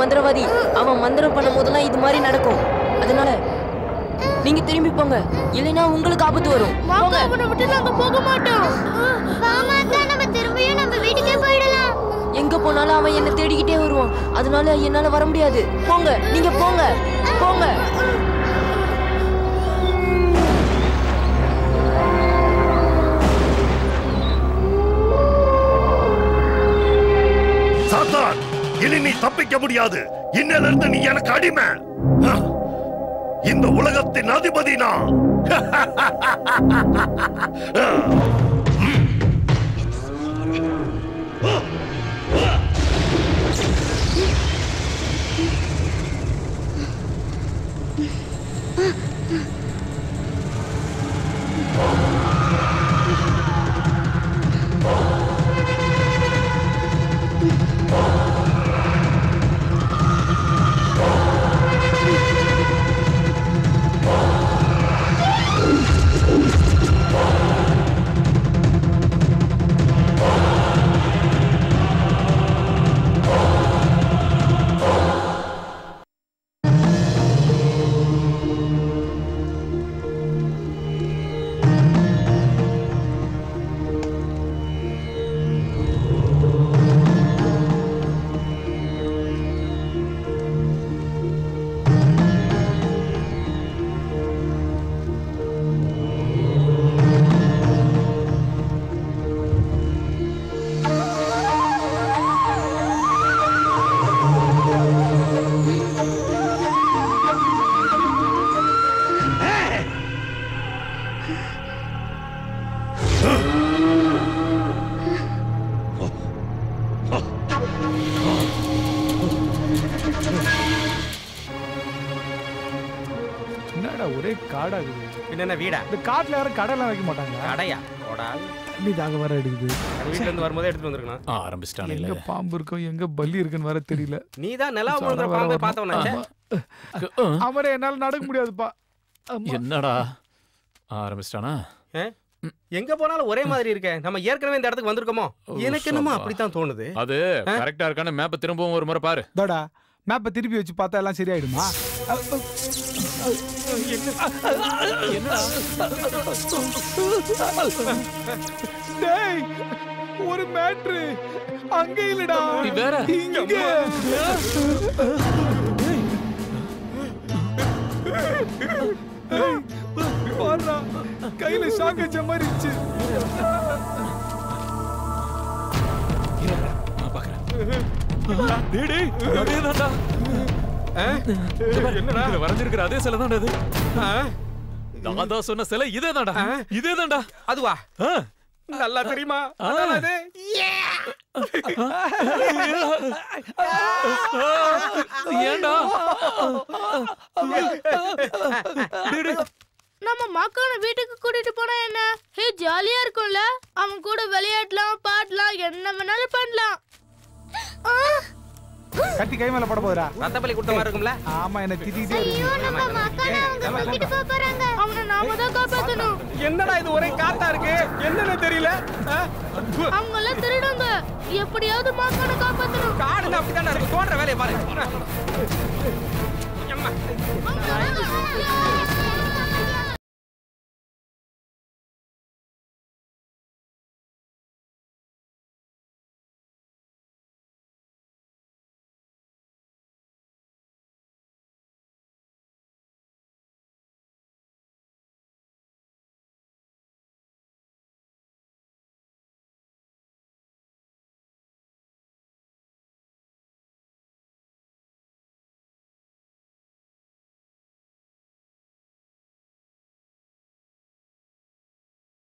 மந்திரவாதி அவன் மந்திரம் பண்ணும் போதெல்லாம் இது மாதிரி நடக்கும். அதனால நீங்க திரும்பி போங்க. இல்லைன்னா உங்களுக்கு ஆபத்து வரும். போங்க. அவனை விட்டு நாங்க போக மாட்டோம். வாமாக்கா நம்ம திரும்பியும் நம்ம வீட்டுக்கே போயிடலாம். எங்க போனாலும் அவன் என்ன தேடிக்கிட்டே வருவான். அதனால என்னால வர முடியாது. போங்க. நீங்க போங்க. போங்க. இனி நீ தப்பிக்க முடியாது. இன்னில இருந்து நீ எனக்கு அடிமை. இந்த உலகத்தின் அதிபதி நான். ஆ. ஒரே காடாகுது. என்னென்ன வீடா? இந்த காட்டுல யாரும் கடைலாம் வைக்க மாட்டாங்க கடையா? ஓடா தண்ணி தாக வர எடுக்குது. வீட்டுல இருந்து வரும்போதே எடுத்து எங்க பாம்பு இருக்கும் எங்க பல்லி இருக்குன்னு வேற தெரியல. நீ தான் நிலா முழுங்கிற பாம்பை அவரே என்னால நடக்க முடியாதுப்பா. என்னடா? ஆரம்பிச்சிட்டானா? எங்க போனாலும் ஒரே மாதிரி இருக்க. நம்ம ஏற்கனவே இந்த இடத்துக்கு வந்திருக்கோமோ? எனக்கு என்னமோ. அப்படித்தான் தோணுது. அது கரெக்டா இருக்கான்னு மேப்பை திரும்பவும் ஒரு முறை பாரு. தோடா மேப்பை திருப்பி வச்சு பார்த்தா எல்லாம் சரியாயிடுமா? டேய் ஒரு மேட்ரு அங்க இல்லடா. வேற. இங்க. பாருடா, கையில ஷாக் அடிச்ச மாதிரி இருந்துச்சு. டேய், டேய், அதேதான்டா. என்னடா? இதுல வரைஞ்சிருக்கிற அதே சிலை தான்டா இது. ஆ? நான் தான் சொன்ன சிலை இதே தான்டா. இதே தான்டா. அதுவா? நல்லா தெரியுமா? அதான் அது? ஏன்டா? நம்ம மக்கான வீட்டுக்கு கூட்டிட்டு போனா என்ன? ஹே ஜாலியா இருக்கும்ல. அவன் கூட விளையாடலாம் பாடலாம் என்ன வேணாலும் பண்ணலாம். ஆ, கட்டி கை மேல பட போதுடா ரத்தப்பள்ளி குட்ட மாதிரி இருக்கும்ல? ஆமா என்ன திட்டிகிட்டே இருக்கு நம்ம மக்கான அவங்க தூக்கிட்டு போக போறாங்க. அவனை நாம தான் காப்பாத்தணும். என்னடா இது ஒரே காத்தா இருக்கு? என்னன்னு தெரியல? அவங்க எல்லாம் திருடுங்க. எப்படியாவது மக்கான காப்பாத்தணும். காடுங்க அப்படித்தானே இருக்கு? தோன்ற வேலையை பாரு